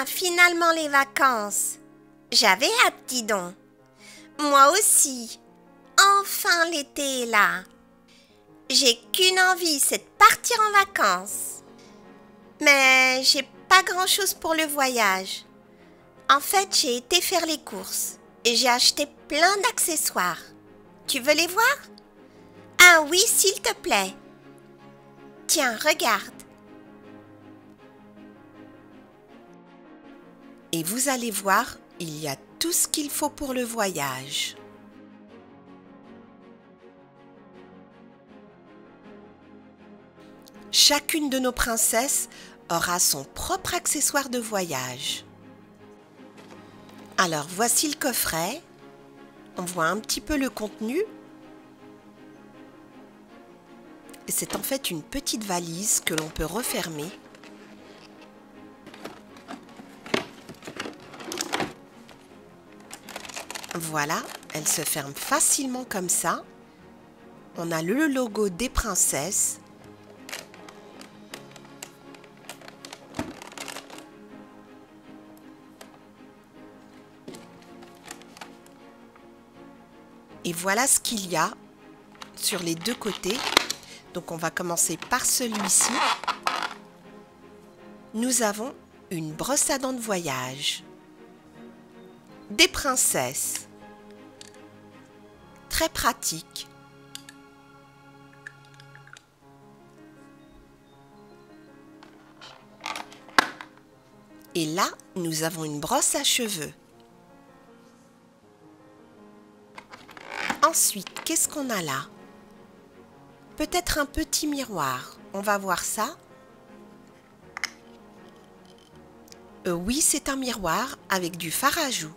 Ah, finalement les vacances. J'avais hâte, dis donc. Moi aussi. Enfin l'été est là. J'ai qu'une envie, c'est de partir en vacances. Mais j'ai pas grand-chose pour le voyage. En fait, j'ai été faire les courses et j'ai acheté plein d'accessoires. Tu veux les voir? Ah oui, s'il te plaît. Tiens, regarde. Et vous allez voir, il y a tout ce qu'il faut pour le voyage. Chacune de nos princesses aura son propre accessoire de voyage. Alors voici le coffret. On voit un petit peu le contenu. C'est en fait une petite valise que l'on peut refermer. Voilà, elle se ferme facilement comme ça. On a le logo des princesses Et voilà ce qu'il y a sur les deux côtés. Donc on va commencer par celui-ci. Nous avons une brosse à dents de voyage. Des princesses. Très pratique. Et là, nous avons une brosse à cheveux. Ensuite, qu'est-ce qu'on a là? Peut-être un petit miroir. On va voir ça. Euh, oui, c'est un miroir avec du fard à joues.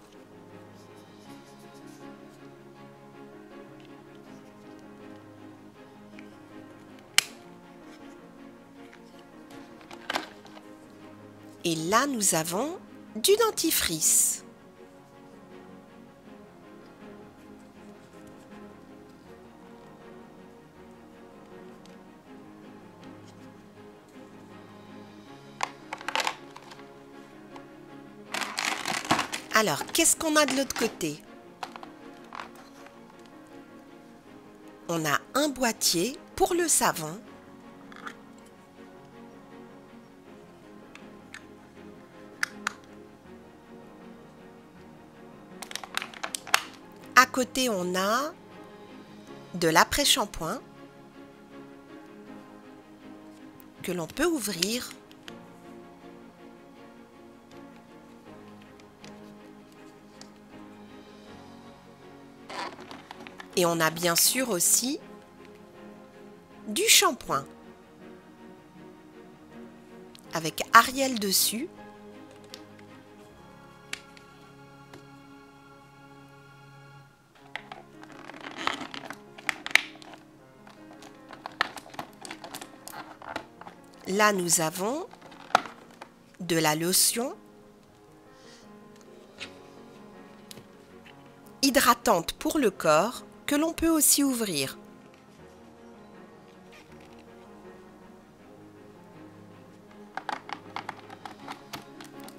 Et là, nous avons du dentifrice. Alors, qu'est-ce qu'on a de l'autre côté? On a un boîtier pour le savon. À côté, on a de l'après-shampoing que l'on peut ouvrir Et on a bien sûr aussi du shampoing avec Ariel dessus. Là, nous avons de la lotion hydratante pour le corps que l'on peut aussi ouvrir.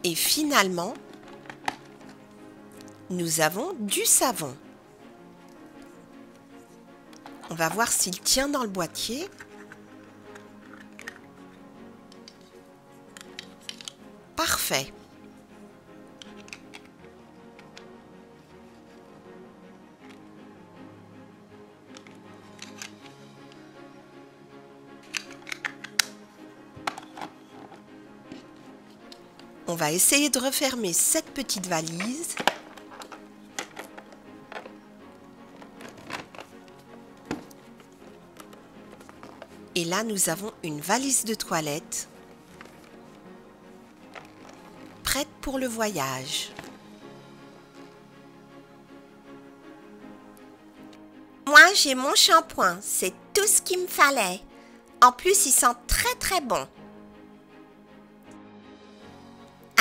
Et finalement, nous avons du savon. On va voir s'il tient dans le boîtier. On va essayer de refermer cette petite valise. Et là, nous avons une valise de toilette pour le voyage. Moi, j'ai mon shampoing. C'est tout ce qu'il me fallait. En plus, il sent très très bon.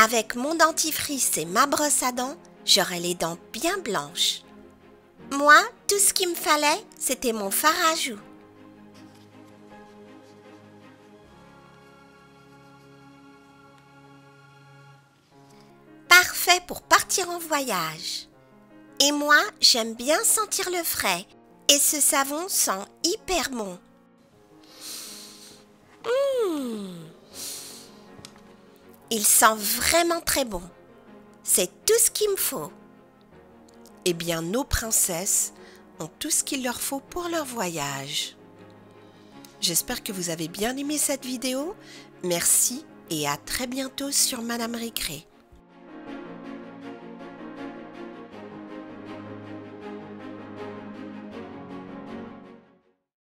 Avec mon dentifrice et ma brosse à dents, j'aurai les dents bien blanches. Moi, tout ce qu'il me fallait, c'était mon fard à joues. Pour partir en voyage. Et moi, j'aime bien sentir le frais. Et ce savon sent hyper bon. Mmh. Il sent vraiment très bon. C'est tout ce qu'il me faut. Eh bien, nos princesses ont tout ce qu'il leur faut pour leur voyage. J'espère que vous avez bien aimé cette vidéo. Merci et à très bientôt sur Madame Récré.